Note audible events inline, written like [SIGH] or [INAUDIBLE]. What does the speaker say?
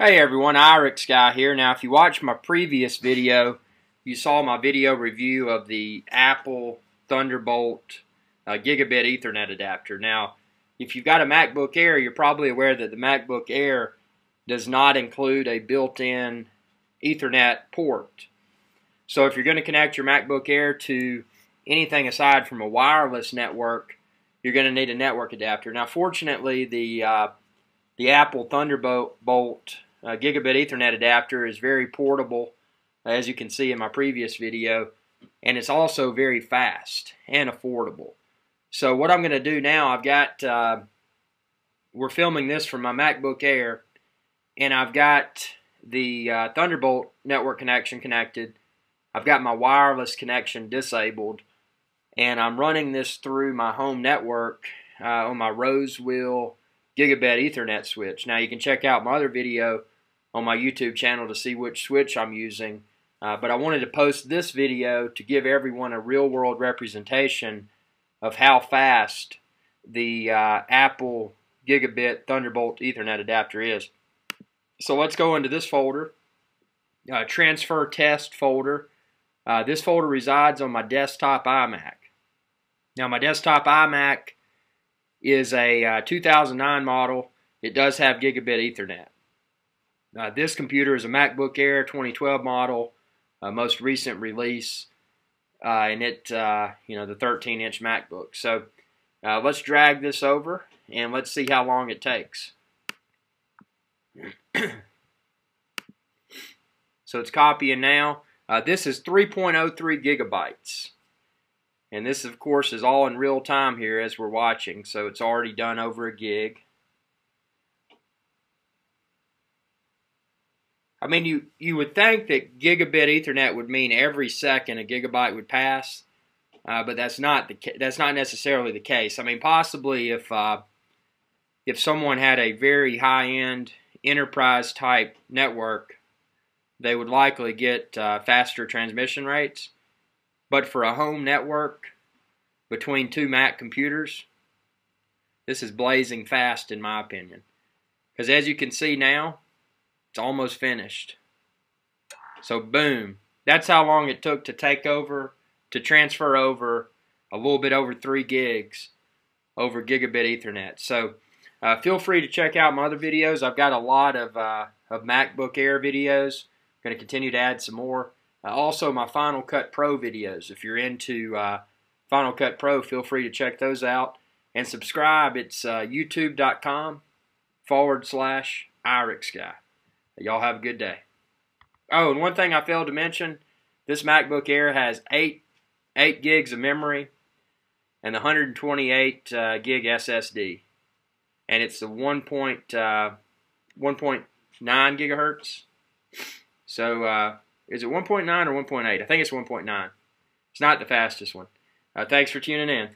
Hey everyone, IRIX guy here. Now if you watched my previous video, you saw my video review of the Apple Thunderbolt uh, Gigabit Ethernet adapter. Now if you've got a MacBook Air, you're probably aware that the MacBook Air does not include a built-in Ethernet port. So if you're going to connect your MacBook Air to anything aside from a wireless network, you're going to need a network adapter. Now fortunately the uh, the Apple Thunderbolt uh, gigabit Ethernet adapter is very portable, as you can see in my previous video, and it's also very fast and affordable. So what I'm going to do now, I've got, uh, we're filming this from my MacBook Air, and I've got the uh, Thunderbolt network connection connected. I've got my wireless connection disabled, and I'm running this through my home network uh, on my Rosewill gigabit Ethernet switch. Now you can check out my other video on my YouTube channel to see which switch I'm using. Uh, but I wanted to post this video to give everyone a real world representation of how fast the uh, Apple gigabit Thunderbolt Ethernet adapter is. So let's go into this folder, uh, transfer test folder. Uh, this folder resides on my desktop iMac. Now my desktop iMac is a uh, 2009 model. It does have gigabit Ethernet. Uh, this computer is a MacBook Air 2012 model, uh, most recent release, uh, and it, uh, you know, the 13-inch MacBook. So uh, let's drag this over and let's see how long it takes. [CLEARS THROAT] so it's copying now. this is 3.03 gigabytes. And this, of course, is all in real time here as we're watching, so it's already done over a gig. I mean, you, you would think that gigabit Ethernet would mean every second a gigabyte would pass, uh, but that's not the that's not necessarily the case. I mean, possibly if uh, if someone had a very high end enterprise type network, they would likely get uh, faster transmission rates. But for a home network between two Mac computers, this is blazing fast in my opinion. Because as you can see now, it's almost finished. So boom. That's how long it took to take over, to transfer over a little bit over 3 gigs over gigabit Ethernet. So uh, feel free to check out my other videos. I've got a lot of, uh, of MacBook Air videos. I'm going to continue to add some more. Uh, also, my Final Cut Pro videos. If you're into uh, Final Cut Pro, feel free to check those out. And subscribe. It's uh, youtube.com forward slash IRIX guy. Y'all have a good day. Oh, and one thing I failed to mention this MacBook Air has 8, 8 gigs of memory and the 128 uh, gig SSD. And it's the 1. Point, uh, 1.9 gigahertz. So, uh, is it 1.9 or 1.8? I think it's 1.9. It's not the fastest one. Uh, thanks for tuning in.